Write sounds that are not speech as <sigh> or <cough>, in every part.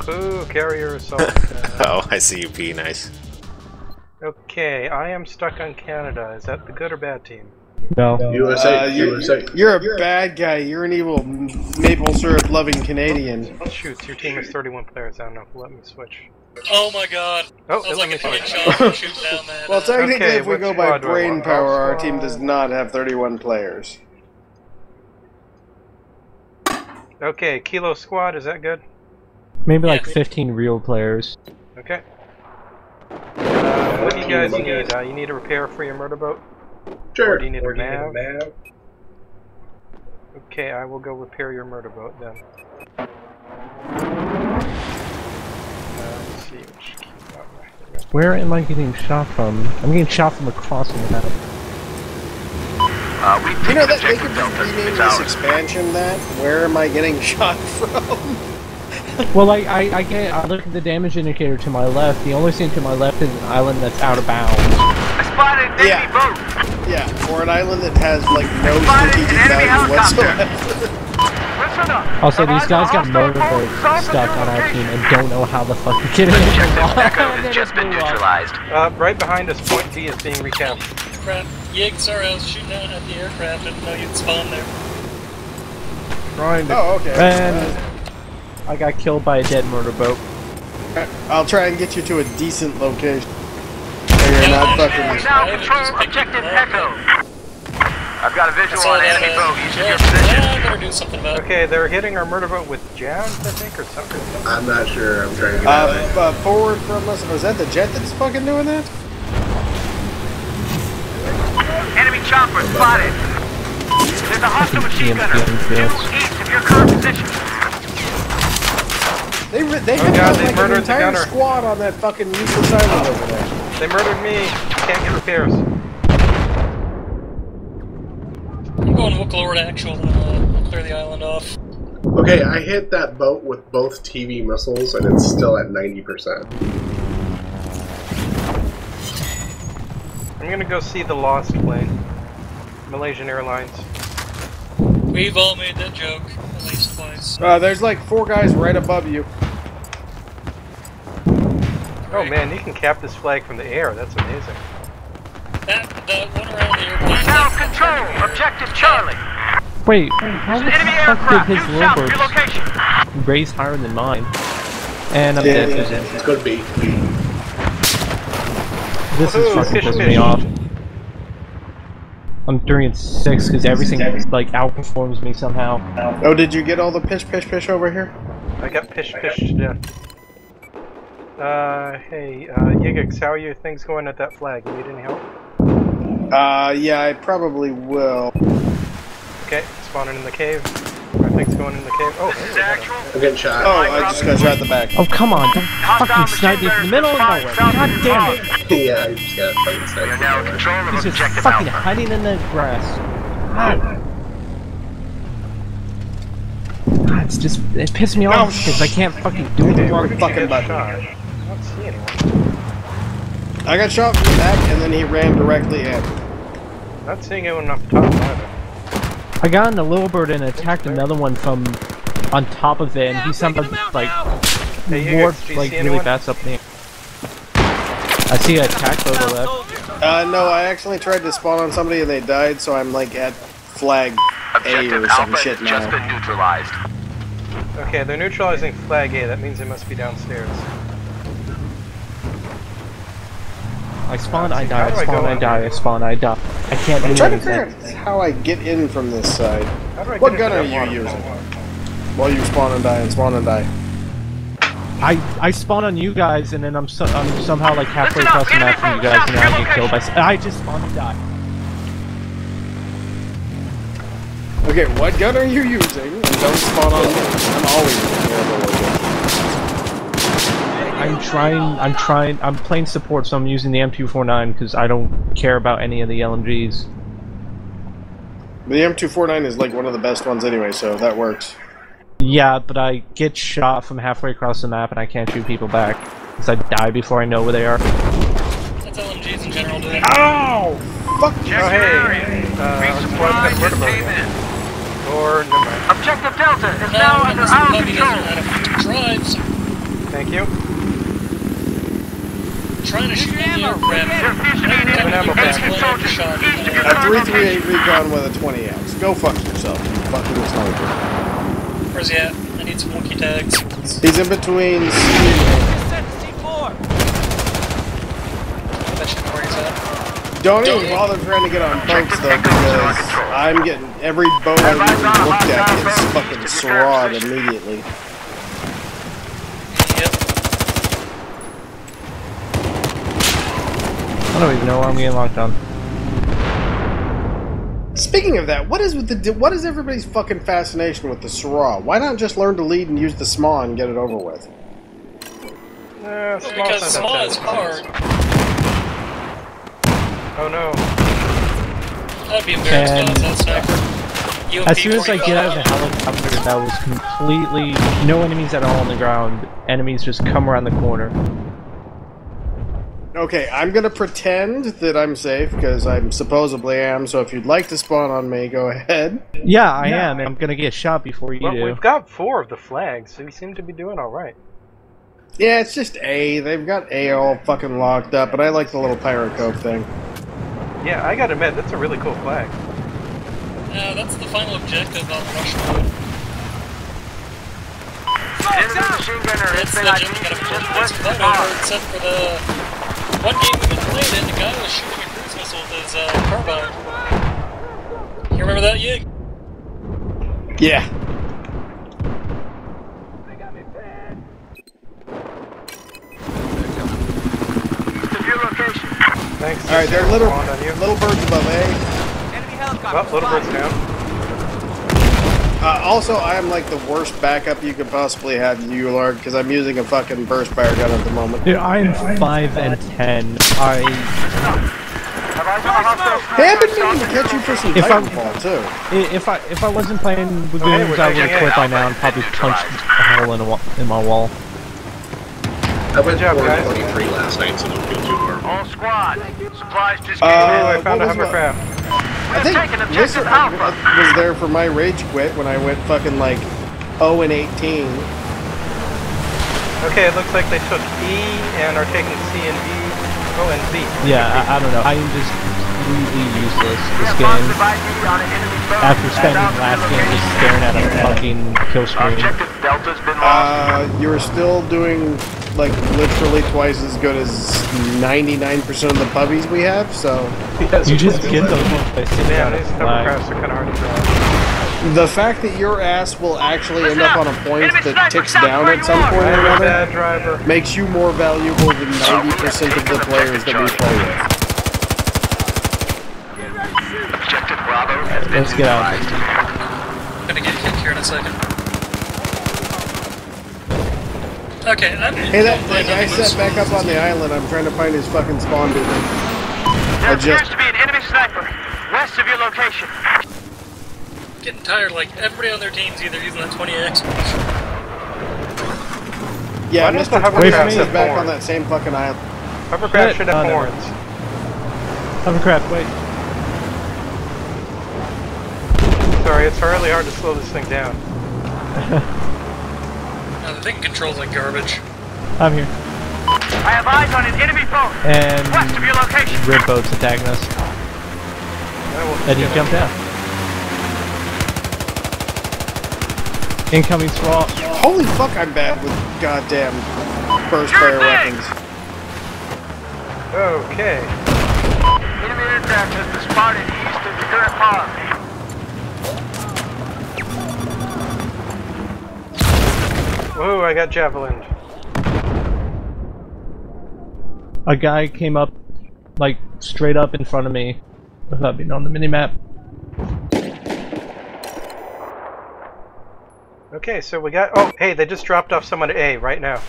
Woohoo! Carrier assault. <laughs> Oh, I see you, P. Nice. okay, I am stuck on Canada. Is that the good or bad team? No. USA, Uh, you're, USA. you're a bad guy. You're an evil maple syrup loving Canadian. Oh, shoot, your team is 31 players. I don't know. Let me switch. Oh my god. Oh, I was like a fucking switch. shot <laughs> shooting down that. Well, technically, Okay, if we go by squad do I brain power, Our our team does not have 31 players. Okay, Kilo Squad, is that good? Maybe like Yeah. 15 real players. Okay. Uh, what do you guys need? Uh, you need a repair for your murder boat? Sure. Or do you need a nav? Okay, I will go repair your murder boat then. Uh, let's see which key got my- here we go. Where am I getting shot from? I'm getting shot from across the map. Uh, we've You know that they objective could Delta. just rename It's this expansion that? Where am I getting <laughs> shot from? Well, I, I, I get, I look at the damage indicator to my left. The only thing to my left is an island that's out of bounds. I spotted an Yeah. enemy boat. yeah, or an island that has like no Spotted strategic an enemy value whatsoever. Also, these guys got hostile motorboats force south of stuck on our team and don't know how the fuck to get in. Objective <laughs> Echo has just been neutralized. Uh, right behind us, point D is being recaptured. Crap. Yig, sorry, I was shooting out at the aircraft. I didn't know you'd spawn there. Trying to- Oh, okay. And I got killed by a dead murder boat. I'll try and get you to a decent location. Where you're not Yeah, fucking. Now control objective Echo. I've got a visual on enemy uh, boat east of yeah, your position. I better do something about it. Okay, they're hitting our murder boat with jams, I think, or something. I'm not sure. I'm trying to get out. Uh, uh, forward from us. Was that the jet that's fucking doing that? Enemy chopper spotted. There's a hostile machine gunner due east of your current position. They re- they Oh had God, like they an murdered the entire gunner. squad on that fucking useless island over there. They murdered me. Can't get repairs. I'm going to hook Lord Actual and uh, clear the island off. Okay, I hit that boat with both TV missiles, and it's still at 90%. I'm gonna go see the lost plane. Malaysian Airlines. We've all made that joke at least twice. Uh, there's like four guys right above you. Oh man, you can cap this flag from the air. That's amazing. That, the one around the airplane. Now control Objective Charlie. Wait, how the fuck did his south of your rowboats location. raise higher than mine? And I'm Yeah, dead. yeah. It could be. This is Woohoo, fucking fish, pissing me off. I'm doing it six because everything like outperforms me somehow. Oh, did you get all the pish pish pish over here? I got pish pish to death. Uh, hey, uh, Yigix, how are your things going at that flag? You need any help? Uh, yeah, I probably will. Okay, spawning in the cave. Are things going in the cave? Oh, This is actual. I'm getting shot. Oh, I just got shot in the back. Oh come on! Don't Hostile fucking snipe me machine from the middle of gunners nowhere! God damn your it! yeah, I just got fucking We sniped. are now in control of He's just fucking Alpha. hiding in the grass. God. God, it's just it pisses me off Oh, because I can't fucking do the it. wrong fucking button. shot. I don't see anyone. I got shot from the back, and then he ran directly in. Not seeing anyone off the top either. I got in a little bird and attacked another one from on top of it, and he somehow like Hey, you warped guys, do you like really anyone? fast up there. I see a attack over left. Uh, no, I actually tried to spawn on somebody and they died, so I'm like at flag A Objective or some Alpha shit has just now. been neutralized. Okay, they're neutralizing flag A. That means they must be downstairs. I spawn, I die, I I spawn, I die, I spawn, I die. I can't I'm do trying to figure out how I get in from this side. How do I What gun are you using? While you spawn and die and spawn and die. I I spawn on you guys, and then I'm so, I'm somehow like halfway Listen across the map from you guys, and then I get killed by. I just spawn and die. Okay, what gun are you using? And don't spawn on me. I'm always terrible with it. I'm trying, I'm trying, I'm playing support, so I'm using the M249 because I don't care about any of the LMGs. The M249 is like one of the best ones anyway, so that works. Yeah, but I get shot from halfway across the map, and I can't shoot people back because I die before I know where they are. That's LMGs in general doing. Ow! Fuck! Check Oh, your hey, area. uh, Resupply squad's got a just murder boat came again. in. Or, never mind. Objective Delta is No, now under our control. know how to drive. So Thank you. Trying to shoot in the aircraft. There appears to be an An ammo enemy pack. Enemy soldier Shot. east of your A current 338 location. recon with a 20x. Go fuck yourself, you fucking sniper. Where's he at? I need some wonky tags. He's in between C That should know where he's at. Don't even bother trying to get on boats though, because I'm getting every boat I even looked at gets fucking swatted immediately. Yep. I don't even know where I'm getting locked on. Speaking of that, what is with the what is everybody's fucking fascination with the SRAW? Why not just learn to lead and use the SMA and get it over with? Uh, Well, small because not small that is hard. Oh no. That'd be embarrassed And- that sniper. UMP As soon as I get out of the helicopter, that was completely no enemies at all on the ground. Enemies just come around the corner. Okay, I'm gonna pretend that I'm safe because I'm supposedly am. So if you'd like to spawn on me, go ahead. Yeah, I am, and I'm gonna get shot before you Well, do. we've got four of the flags, so we seem to be doing all right. Yeah, it's just A. They've got A all fucking locked up, but I like the little pirate cove thing. Yeah, I gotta admit, that's a really cool flag. Uh, that's the final objective on Rushmore. Enemy machine gunner That's the SAID gym we gotta just west of the over, bar. except for the one game we got played in, the guy was shooting a cruise missile with his uh, carbine. You remember that, Yig? Yeah. To your location. Thanks. All right, they're little Spawned little birds above A. Oh, little bird's down. Uh, also, I am like the worst backup you could possibly have, Ular, because I'm using a fucking burst fire gun at the moment. Dude, I'm five and ten. I Have eyes on Hey, I've been meaning to catch you for some If I'm- too. if I if I wasn't playing with Oh, hey, I would have quit by now and probably punched a hole in, a wa- in my wall. I went job, guys. 23 last night, so don't feel too horrible. All squad. Supplies just Uh, came Oh, in. I found a what hovercraft. I think taking this Alpha. was there for my rage quit when I went fucking like 0 and 18. Okay, it looks like they took E and are taking C and D. Oh, and Z. Yeah, I, I don't know. I am just completely useless this game. positive ID on an enemy boat. After spending South of last game just staring at a fucking kill screen. Objective Delta's been lost. Uh, you're still doing like literally twice as good as 99% of the puppies we have, so You just get those by sitting Man, these hovercrafts are kind of hard to draw. the fact that your ass will actually end up on a point that ticks down at some point or another bad driver. makes you more valuable than 90% of the players that we play with. Objective Bravo has been Let's get out. neutralized. I'm gonna get hit here in a second. Okay, I'm Hey, that, I'm that guy playing set back up on the island. I'm trying to find his fucking spawn dude. There appears just- to be an enemy sniper west of your location. getting tired, like, everybody on their team's either using that 20x Yeah, Why does Mr. the Twenty hovercraft is have back horns? on that same fucking island. Hovercraft should Oh, have no. horns. Hovercraft, wait. Sorry, it's really hard to slow this thing down. <laughs> Uh, the thing controls like garbage. I'm here. I have eyes on an enemy boat And west of your location. Red Boat's attacking us. And he jumped out. Incoming SWAT. Holy fuck, I'm bad with goddamn burst Sure fire thing. weapons. Okay. Enemy aircraft has been spotted east of the current pond. Whoa, I got javelin. A guy came up, like, straight up in front of me without being on the minimap. Okay, so we got. Oh, hey, they just dropped off someone at A right now.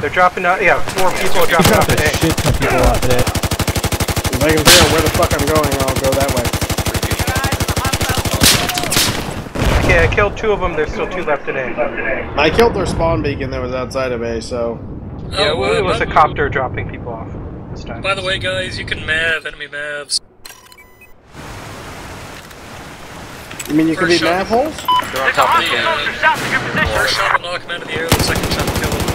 They're dropping out. Yeah, four people are dropping off at a A. shit ton of people off today. If I can figure out where the fuck I'm going, I'll go that way. Okay, I killed two of them. There's still two left at A. I killed their spawn beacon that was outside of A, so. Yeah, Oh, well, it was a copter dropping people off this time. By the way, guys, you can mav enemy mavs. You mean you can be shot. nav holes? There's a hostile soldier south of your position. First shot will knock him out of the air, the second shot will kill him.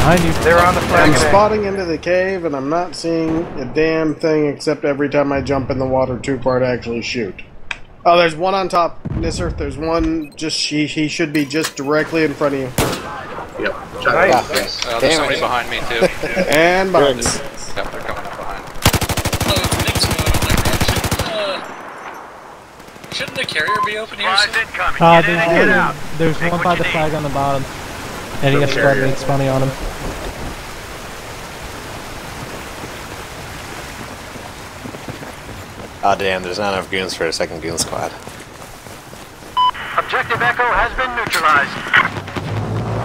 Behind you. They're on the flag. I'm spotting into the cave and I'm not seeing a damn thing except every time I jump in the water too far to actually shoot. Oh, there's one on top, Nisser. There's one just he, he should be just directly in front of you. Yep. Nice. Uh, there's somebody behind me too. <laughs> And behind you. Yep, they're coming up behind. Oh, Nick's going on that direction. Uh, shouldn't the carrier be open here? Squad's soon? incoming. Uh, there's and get one, out. there's one by the flag on the bottom. And he has There squad he mates spawning on him. Oh damn, there's not enough goons for a second goon squad. Objective Echo has been neutralized.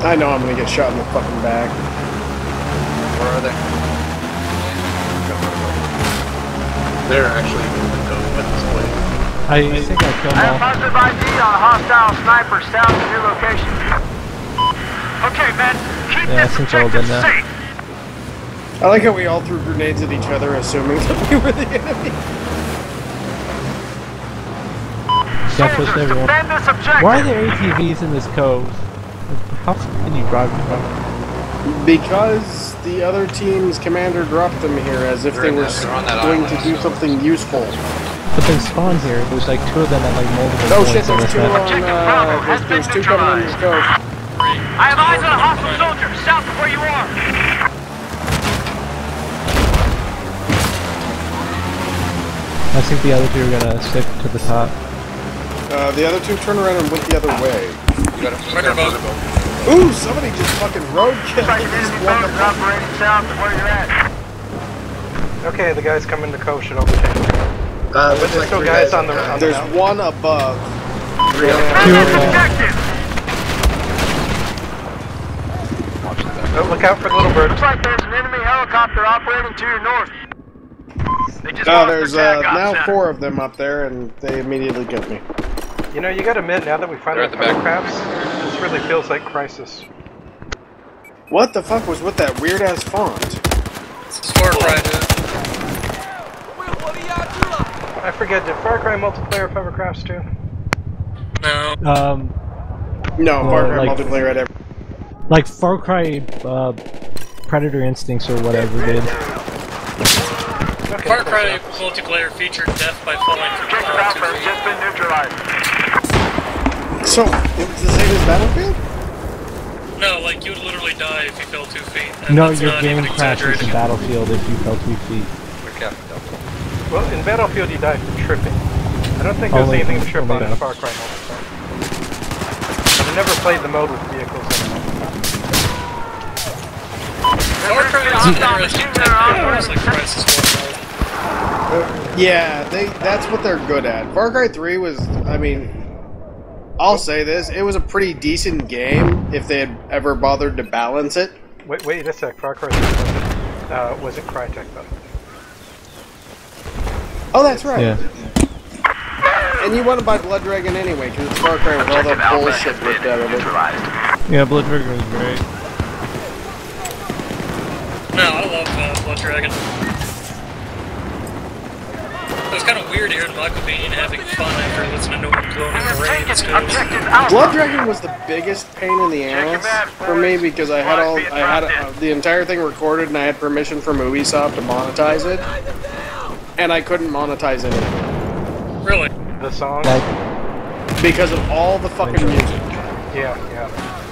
I know I'm gonna get shot in the fucking back. Where are they? They're actually in the code at this point. I think I killed them. I have them positive ID on a hostile sniper south of your location. Okay, men, keep Yeah, I this think they're all objective dead now. safe. I like how we all threw grenades at each other, assuming <laughs> that we were the enemy. Got pushed Soldiers, everyone. defend this objective. Why are there ATVs in this cove? How can you drive from? Because the other team's commander dropped them here as if They're they were that- they're going to do so- something useful. But they spawn here. There's like two of them at like multiple Oh points shit, there's this two map. on, Objective uh, Bravo there's, has there's two coming in this cove. I have eyes on a hostile soldier south of where you are. I think the other two are gonna stick to the top. Uh, the other two turn around and went the other way. You got a Record boat. Ooh, somebody just fucking roadkill. Like Just enemy walked boats up- operating south of where you're at. Okay, the guys coming to Cove should overtake. Uh, But there's like still three guys on the uh, on There's mountain. one above. three on the Defend Two this of them. objective. Oh, look out for the Little Bird. Looks like there's an enemy helicopter operating to your north. They just lost there's their uh, TACOM now center. four of them up there, and they immediately get me. You know, you gotta admit, now that we finally They're the have back. hovercrafts, this really feels like Crysis. What the fuck was with that weird ass font? This is Far Cry, dude. I forget, did Far Cry multiplayer have hovercrafts too? No. Um, No, Well, Far Cry like- multiplayer at every. Like Far Cry, uh, Predator Instincts or whatever did. Okay, Far Cry multiplayer featured death by falling from Objective uh, Alpha has just been neutralized. So it was the same as Battlefield. No, like you would literally die if you fell two feet. and No, your game crashes in. Battlefield if you fell two feet. We're Captain Delta. Well, in Battlefield you die from tripping. I don't think there's Only- anything to trip on in that. Far Cry multiplayer. But I never played the mode with vehicles in it. Far Cry is an Hostile interesting machine tech gun game, operating like center. Crysis 1 Yeah, they that's what they're good at. Far Cry 3 was, I mean, I'll say this, it was a pretty decent game if they had ever bothered to balance it. Wait, wait a sec, Far Cry 3 wasn't, uh, wasn't Crytek though. Oh, that's right. Yeah. And you want to buy Blood Dragon anyway, because it's Far Cry with all Objective that bullshit has ripped been out of it. Yeah, Blood Dragon was great. No, I love uh, Blood Dragon. It was kind of weird hearing Michael Biehn having fun after listening to him We cloning have the rain taken skills. Objective Blood Dragon was the biggest pain in the ass for me because I had all I had uh, the entire thing recorded and I had permission from Ubisoft to monetize it, and I couldn't monetize anything Really? The song? Like, because of all the fucking music. Yeah, yeah.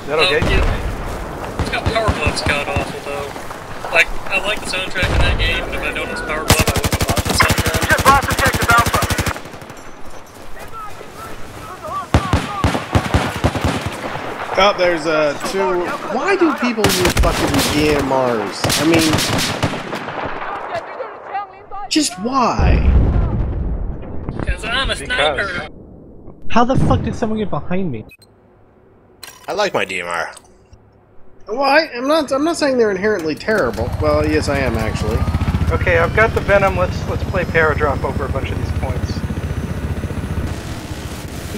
That'll Oh, get you. yeah. It's got Power Glove's god awful though. Like, I like the soundtrack in that game, but if I don't know Power Glove, I wouldn't bought the soundtrack. Just lost Objective Alpha. Oh, there's uh two. Why do people use fucking DMRs? I mean, just why? Because I'm a sniper. how the fuck did someone get behind me? I like my DMR. Well, I, I'm not. I'm not saying they're inherently terrible. Well, yes, I am actually. Okay, I've got the Venom. Let's let's play Paradrop over a bunch of these points.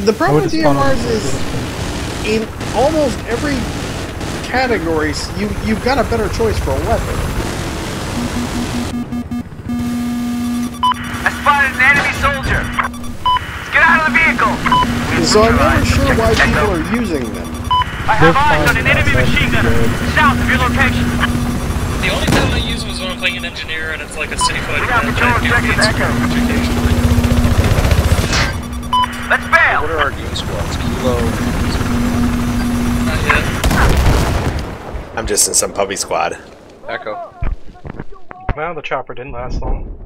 The problem with would've spawned on- DMRs is in almost every category, you you've got a better choice for a weapon. I spotted an enemy soldier. Let's get out of the vehicle. So I'm never sure why people are using them. I have eyes on an enemy machine gunner Good. south of your location. The only time I use was when I'm playing an engineer and it's like a city fighter. We got map, control and I objective get Echo. screwed occasionally. Let's bail. What are our goon squads? Kilo. Not yet. I'm just in some puppy squad. Echo. Well, the chopper didn't last long.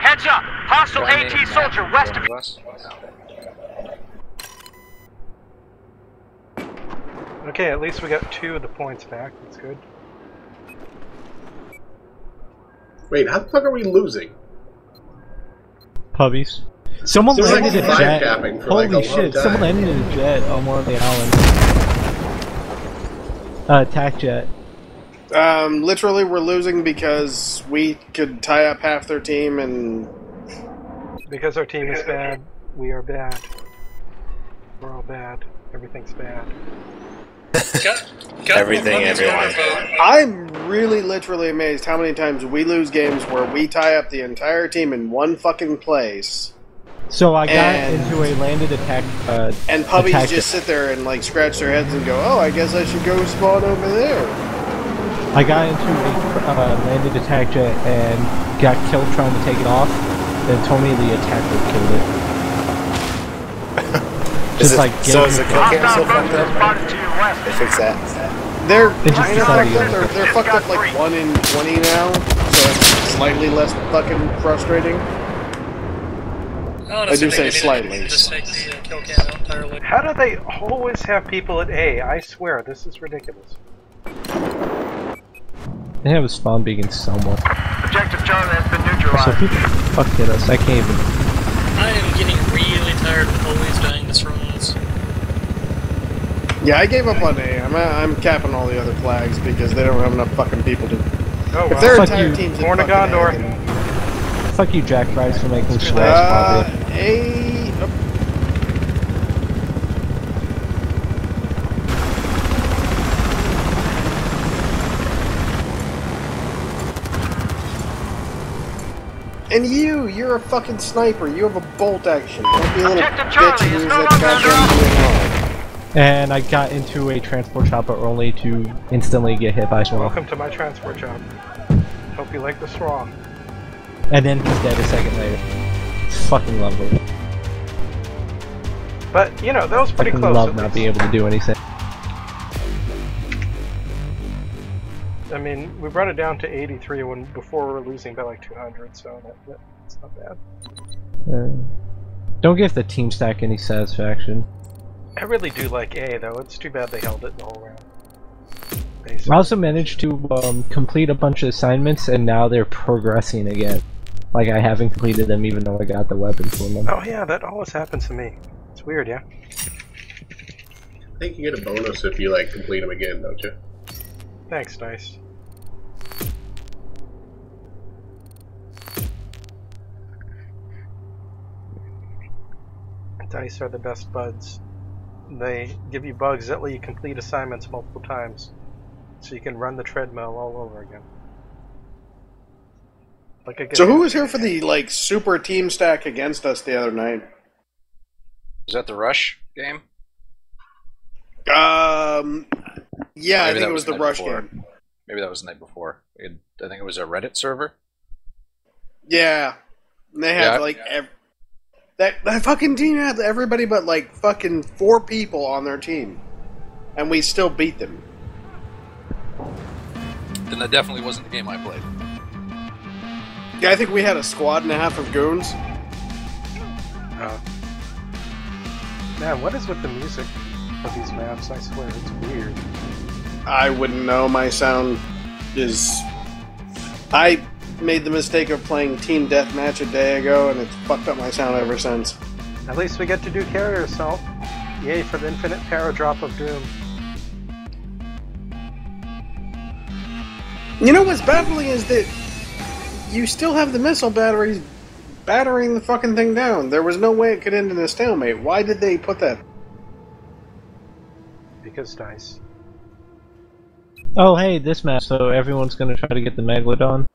Heads up. Hostile Do I need AT soldier west of going you. Okay, at least we got two of the points back. That's good. Wait, how the fuck are we losing? Puppies. Someone Seems like landed a jet. Holy like, a shit! Someone landed a jet on one of the islands. Uh, attack jet. Um, literally, we're losing because we could tie up half their team and Because our team is bad, we are bad. We're all bad. Everything's bad. Got, got Everything, everyone. on our boat. I'm really literally amazed how many times we lose games where we tie up the entire team in one fucking place, So I got And- into a landed attack. Uh, and puppies Attack just sit there and like scratch their heads and go, "Oh, I guess I should go spawn over there." I got into a uh, landed attack jet and got killed trying to take it off. Then told me the attacker killed it. <laughs> Just it, like so getting is the the- kill cam Hostile still fucked up? Spotted to. They fix that? They're It just kind decided fucked up. They're, they're fucked up like one in twenty now, so it's slightly less fucking frustrating. Honestly, I do think say need to slightly. Just take the uh, kill cam out entirely. How do they always have people at A? I swear, this is ridiculous. They have a spawn beacon somewhere. Objective Charlie has been So neutralized. people fucked at us. I can't even. I am getting really tired of always dying to runs. Yeah, I gave up on A. I'm I'm capping all the other flags because they don't have enough fucking people to. Oh, If their wow. Fuck entire you. team's in Born of fucking A, Gondor. then- Fuck you, Jack Price, for making sure Uh, that's A. oh, And you, you're a fucking sniper. You have a bolt action. Don't be a little Objective bitch Charlie is no longer under goddamn DMR. And I got into a transport chopper only to instantly get hit by Swamp. Welcome to my transport job. Hope you like the straw. And then he's dead a second later. It's fucking lovely. But, you know, that was pretty Fucking close. love not least. being able to do anything. I mean, we brought it down to 83 when before we were losing by like 200, so that, that, that's not bad. Uh, don't give the team stack any satisfaction. I really do like A, though. It's too bad they held it the whole round. I also managed to um, complete a bunch of assignments, and now they're progressing again. Like I haven't completed them, even though I got the weapon for them. Oh yeah, that always happens to me. It's weird, yeah? I think you get a bonus if you like complete them again, don't you? Thanks, Dice. Dice are the best buds. They give you bugs that let you complete assignments multiple times, so you can run the treadmill all over again. Like a So who was here for the like super team stack against us the other night? Is that the Rush game? Um, yeah, I think that it was the night rush before. game. Maybe that was the night before. Had- I think it was a Reddit server. Yeah, and they had Yeah. like ev- that that fucking team had everybody but like fucking four people on their team, and we still beat them. Then that definitely wasn't the game I played. Yeah, I think we had a squad and a half of goons. Oh. Man, what is with the music of these maps? I swear, it's weird. I wouldn't know. My sound is. I made the mistake of playing Team Deathmatch a day ago, and it's fucked up my sound ever since. At least we get to do carrier assault. Yay for the infinite paradrop of doom. You know what's baffling is that you still have the missile batteries battering the fucking thing down. There was no way it could end in a stalemate. Why did they put that? Because dice. Oh, hey, this map, so everyone's gonna try to get the Megalodon.